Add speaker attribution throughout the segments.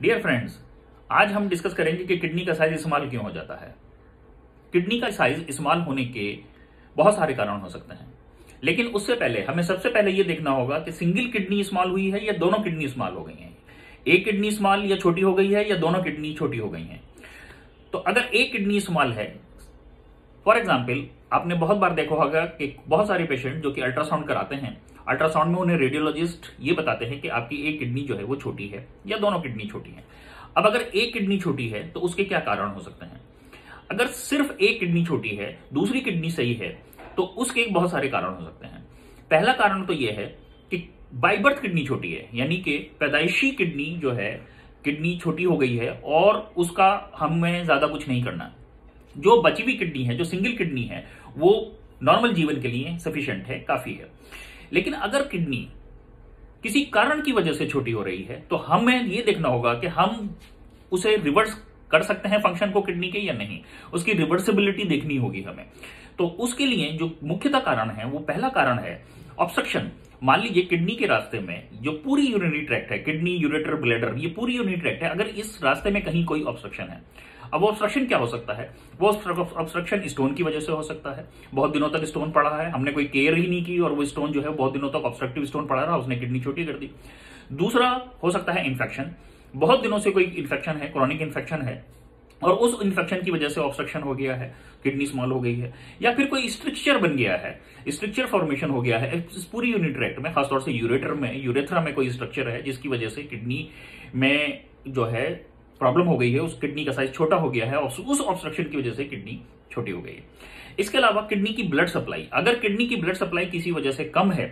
Speaker 1: Dear friends आज हम discuss करेंगे कि किडनी का साइज़ इस्तेमाल क्यों हो जाता है। किडनी का साइज़ इस्तेमाल होने के बहुत सारे कारण हो सकते हैं। लेकिन उससे पहले हमें सबसे पहले यह देखना होगा कि सिंगल किडनी इस्तेमाल हुई है या दोनों किडनी इस्तेमाल हो गई हैं। एक किडनी स्मॉल या छोटी हो गई है या दोनों किडनी छोटी हो गई हैं। तो अगर एक किडनी स्मॉल है फॉर एग्ज़ाम्पल आपने बहुत बार देखा होगा कि बहुत सारे पेशेंट जो कि अल्ट्रासाउंड कराते हैं अल्ट्रासाउंड में उन्हें रेडियोलॉजिस्ट ये बताते हैं कि आपकी एक किडनी जो है वो छोटी है, या दोनों किडनी छोटी है। अब अगर एक किडनी छोटी है तो उसके क्या कारण हो सकते हैं? अगर सिर्फ़ एक किडनी छोटी है, दूसरी किडनी सही है तो उसके बहुत सारे कारण हो सकते हैं। पहला कारण तो यह है कि बाई बर्थ किडनी छोटी है, यानी कि पैदाइशी किडनी जो है किडनी छोटी हो गई है, और उसका हमें ज़्यादा कुछ नहीं करना। जो बची हुई किडनी है, जो सिंगल किडनी है, वो नॉर्मल जीवन के लिए सफिशियंट है, काफ़ी है। लेकिन अगर किडनी किसी कारण की वजह से छोटी हो रही है तो हमें यह देखना होगा कि हम उसे रिवर्स कर सकते हैं फ़ंक्शन को किडनी के या नहीं। उसकी रिवर्सिबिलिटी देखनी होगी हमें। तो उसके लिए जो मुख्यतः कारण है, वो पहला कारण है ऑब्स्ट्रक्शन मान लीजिए किडनी के रास्ते में जो पूरी यूरिनरी ट्रैक्ट है, किडनी, यूरेटर, ब्लेडर, ये पूरी यूरिनरी ट्रैक्ट है, अगर इस रास्ते में कहीं कोई ऑब्स्ट्रक्शन है, अब ऑब्स्ट्रक्शन क्या हो सकता है? वो ऑब्स्ट्रक्शन स्टोन की वजह से हो सकता है। बहुत दिनों तक स्टोन पड़ा है, हमने कोई केयर ही नहीं की और वो स्टोन जो है, बहुत दिनों तक ऑब्स्ट्रक्टिव स्टोन पड़ा रहा, उसने किडनी छोटी कर दी। दूसरा हो सकता है इन्फेक्शन बहुत दिनों से कोई इन्फेक्शन है क्रॉनिक इन्फेक्शन है और उस इन्फेक्शन की वजह से ऑब्स्ट्रक्शन हो गया है किडनी स्मॉल हो गई है, या फिर कोई स्ट्रक्चर बन गया है स्ट्रक्चर फॉर्मेशन हो गया है, इस पूरी यूनिट ट्रैक्ट में, खासतौर से यूरेटर में यूरेथ्रा में कोई स्ट्रक्चर है, जिसकी वजह से किडनी में जो है प्रॉब्लम हो गई है, उस किडनी का साइज़ छोटा हो गया है, और उस ऑब्स्ट्रक्शन की वजह से किडनी छोटी हो गई है। इसके अलावा किडनी की ब्लड सप्लाई अगर किडनी की ब्लड सप्लाई किसी वजह से कम है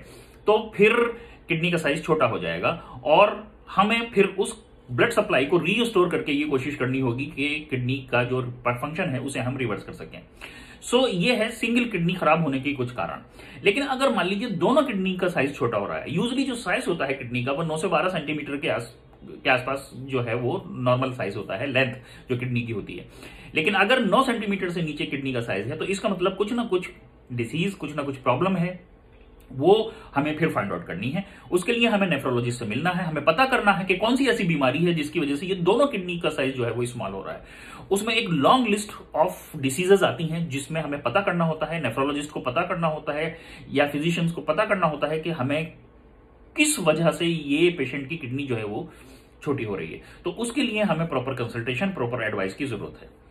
Speaker 1: तो फिर किडनी का साइज़ छोटा हो जाएगा, और हमें फिर उस ब्लड सप्लाई को रीस्टोर करके ये कोशिश करनी होगी कि किडनी का जो फ़ंक्शन है उसे हम रिवर्स कर सकें। सो so, ये है सिंगल किडनी खराब होने के कुछ कारण। लेकिन अगर मान लीजिए दोनों किडनी का साइज़ छोटा हो रहा है यूजली जो साइज़ होता है किडनी का वो 9 से 12 सेंटीमीटर के आस के आसपास जो है वो नॉर्मल साइज़ होता है लेंथ जो किडनी की होती है। लेकिन अगर 9 सेंटीमीटर से नीचे किडनी का साइज़ है तो इसका मतलब कुछ ना कुछ डिसीज कुछ ना कुछ प्रॉब्लम है। वो हमें फिर फाइंड आउट करनी है। उसके लिए हमें नेफ्रोलॉजिस्ट से मिलना है, हमें पता करना है कि कौन सी ऐसी बीमारी है जिसकी वजह से ये दोनों किडनी का साइज़ जो है वो स्मॉल हो रहा है। उसमें एक लॉन्ग लिस्ट ऑफ़ डिसीजेज आती हैं जिसमें हमें पता करना होता है नेफ्रोलॉजिस्ट को पता करना होता है या फिजिशियंस को पता करना होता है कि हमें किस वजह से ये पेशेंट की किडनी जो है वो छोटी हो रही है। तो उसके लिए हमें प्रॉपर कंसल्टेशन प्रॉपर एडवाइस की ज़रूरत है।